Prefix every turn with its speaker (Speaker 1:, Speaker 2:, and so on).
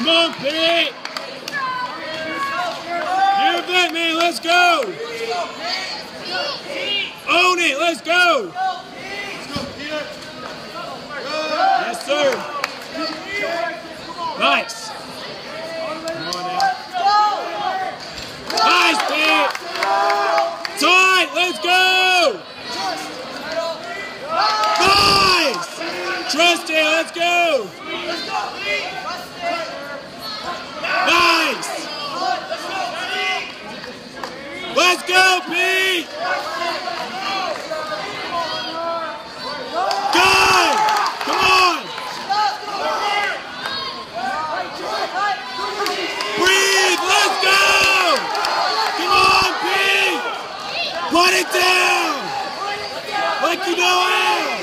Speaker 1: Come on, Pete. You're man. Let's go. Own it. Let's go. Yes, sir. Nice. Nice, Pete. Tight. Let's go. Nice. Trust it. Let's go. Let's go, Pete! Go! Come on! Breathe! Let's go! Come on, Pete! Put it down! Like you know how!